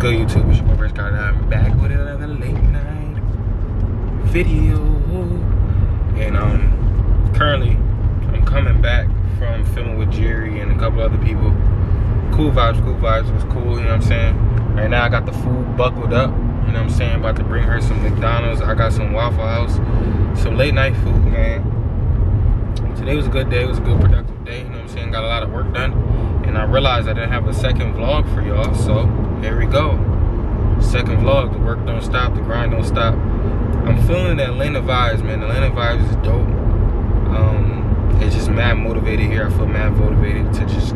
good, YouTube? It's your boy Rich. I'm back with another late night video. And um, currently, I'm coming back from filming with Jerry and a couple other people. Cool vibes, cool vibes. It was cool, you know what I'm saying? Right now, I got the food buckled up. You know what I'm saying? About to bring her some McDonald's. I got some Waffle House, some late night food, man. Today was a good day. It was a good productive day. You know what I'm saying? Got a lot of work done. And I realized I didn't have a second vlog for y'all. So here we go. Second vlog. The work don't stop. The grind don't stop. I'm feeling the Atlanta vibes, man. Atlanta vibes is dope. Um, it's just mad motivated here. I feel mad motivated to just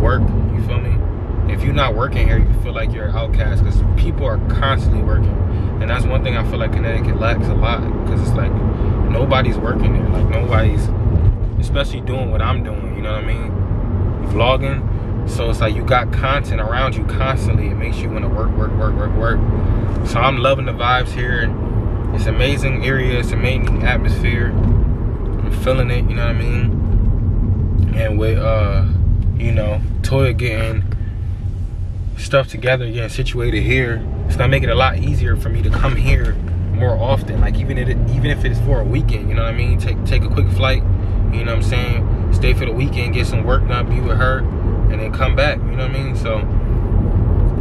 work. You feel me? If you're not working here, you feel like you're an outcast because people are constantly working. And that's one thing I feel like Connecticut lacks a lot because it's like nobody's working there. Like nobody's, especially doing what I'm doing. You know what I mean? Vlogging. So it's like you got content around you constantly. It makes you want to work, work, work, work, work. So I'm loving the vibes here. It's amazing area. It's amazing atmosphere. I'm feeling it. You know what I mean? And with uh, you know, Toya getting stuff together, getting situated here, it's gonna make it a lot easier for me to come here more often. Like even if it, even if it's for a weekend, you know what I mean? Take take a quick flight. You know what I'm saying? Stay for the weekend, get some work done, be with her, and then come back. You know what I mean? So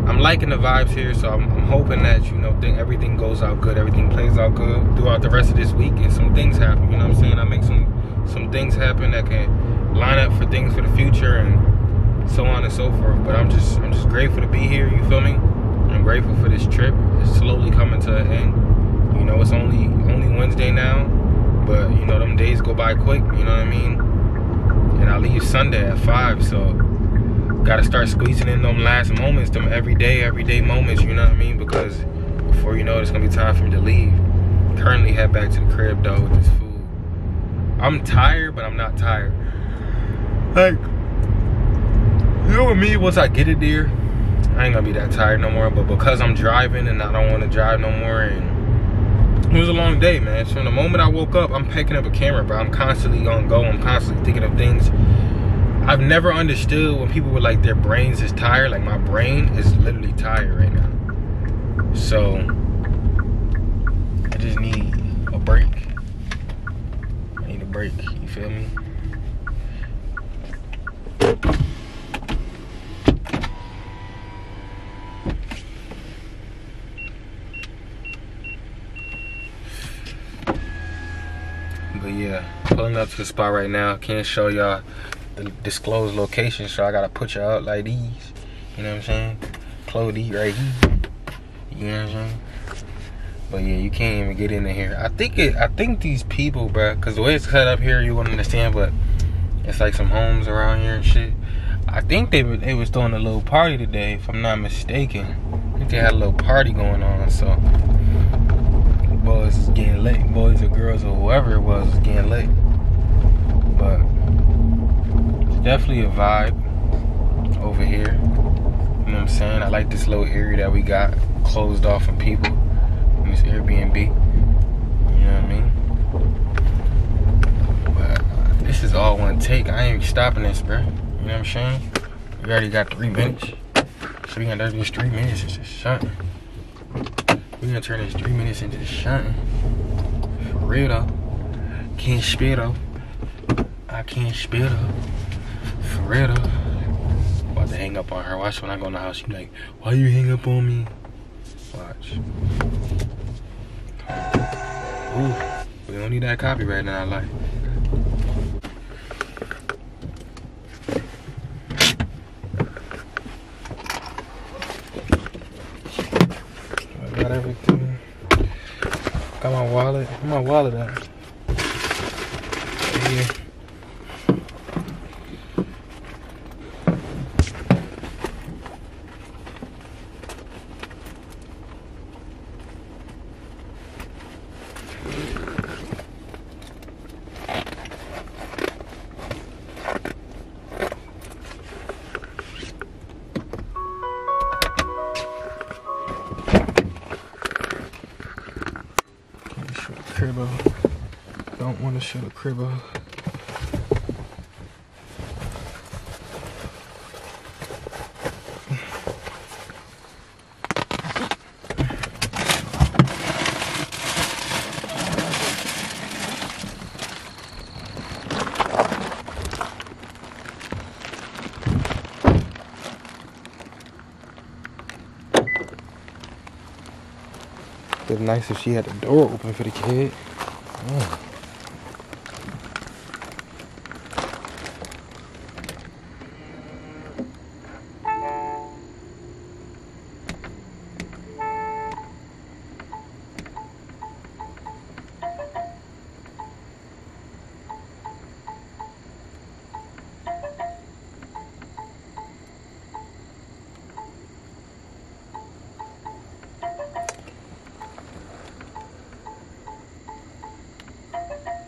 I'm liking the vibes here. So I'm, I'm hoping that you know th everything goes out good, everything plays out good throughout the rest of this week, and some things happen. You know what I'm saying? I make some some things happen that can line up for things for the future and so on and so forth. But I'm just I'm just grateful to be here. You feel me? I'm grateful for this trip. It's slowly coming to an end. You know, it's only only Wednesday now, but you know them days go by quick. You know what I mean? And I leave Sunday at five, so gotta start squeezing in them last moments, them everyday, everyday moments. You know what I mean? Because before you know it, it's gonna be time for me to leave. Currently head back to the crib though with this food. I'm tired, but I'm not tired. Like, you know what me? Once I get it there, I ain't gonna be that tired no more. But because I'm driving and I don't want to drive no more, and it was a long day, man. So from the moment I woke up, I'm picking up a camera, bro. I'm constantly gonna go. I'm constantly thinking of things. I've never understood when people were like their brains is tired. Like my brain is literally tired right now. So I just need a break. I need a break. You feel me? But yeah, pulling up to the spot right now. Can't show y'all the disclosed location, so I gotta put y'all out like these. You know what I'm saying? Close right here. You know what I'm saying? But yeah, you can't even get in here. I think it. I think these people, bro, because the way it's set up here, you won't understand. But it's like some homes around here and shit. I think they were they was throwing a little party today, if I'm not mistaken. I think they had a little party going on. So boys is getting late. Boys or girls or whoever it was is getting late. But definitely a vibe over here. You know what I'm saying? I like this little area that we got closed off from people in this Airbnb. You know what I mean? But uh, this is all one take. I ain't stopping this, bro. You know what I'm saying? We already got three minutes. So we gonna do this three minutes into something. We gonna turn this three minutes into something. For real though. Can't spit though. I can't spit though. Real. About to hang up on her. Watch when I go in the house. She be like, why you hang up on me? Watch. Ooh, we don't need that copyright in our life. Got everything. Got my wallet. Where my wallet at? Cribbo. Don't want to show the cribbo. Nice if she had the door open for the kid. Yeah.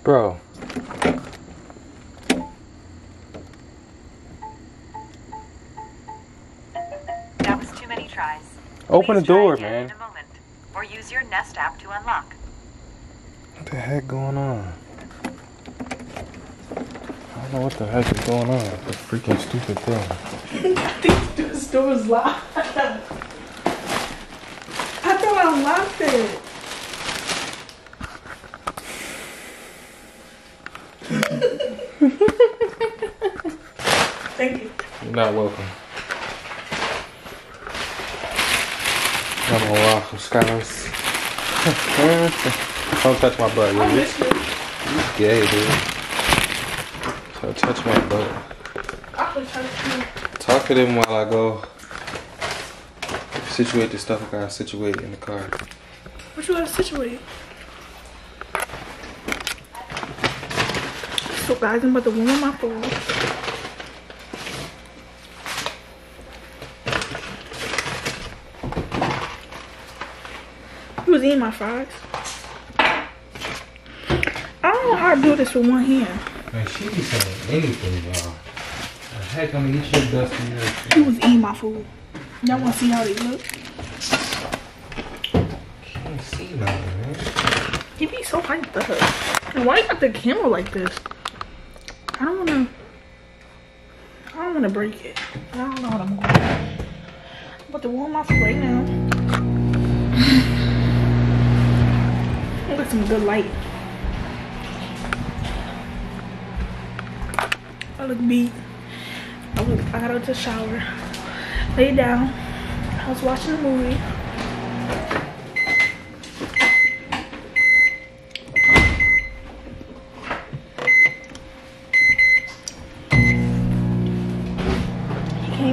Bro. That was too many tries. Open Please the door, try again man. In a moment, or use your Nest app to unlock. What the heck going on? I don't know what the heck is going on. It's a freaking stupid thing. This door was locked. I thought I unlocked it. Thank you. You're not welcome. I'm some scholars. Don't touch my butt, you you. gay, dude. So touch my butt. I was trying to Talk to them while I go situate the stuff I gotta situate in the car. What you to situate? So guys, I'm about to warm up my phone. You was eating my fries. I don't know how to do this with one hand. Man, she be saying anything, y'all. The heck, I'm gonna get your dusty. You was eating my food. Y'all want to see how they look? Can't see nothing, man. You be so hyped up. And why you got the camera like this? I don't wanna. I don't wanna break it. I don't know what I'm gonna do. I'm about to warm food right now. Look at some good light. I look beat. I look out of the shower. Lay down. I was watching a movie.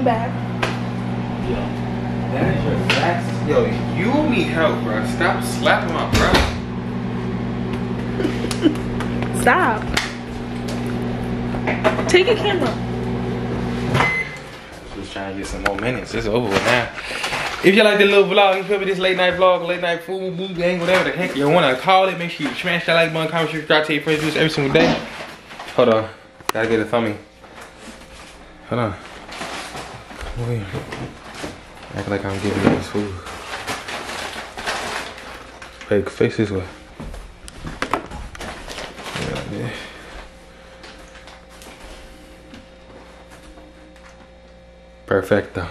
Back. That is your last. Yo, you need help, bro. Stop slapping my bro. Stop. Take your camera. Just trying to get some more minutes. It's over with now. If you like the little vlog, you feel me? This late night vlog, late night food, movie, gang, whatever the heck you wanna call it. Make sure you smash that like button, comment, subscribe, to your friends, do this every single day. Hold on, gotta get a thumbie. Hold on. Wait. Act like I'm giving you this food. Wait, face this way. This. Perfecto.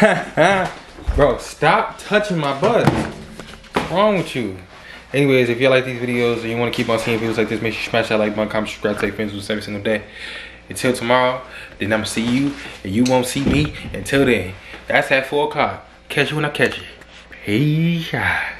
Bro, stop touching my butt. What's wrong with you? Anyways, if you like these videos and you want to keep on seeing videos like this, make sure you smash that like button, comment, subscribe, take friends with every single day. Until tomorrow, then I'm going to see you and you won't see me until then. That's at 4 o'clock. Catch you when I catch you. Peace out.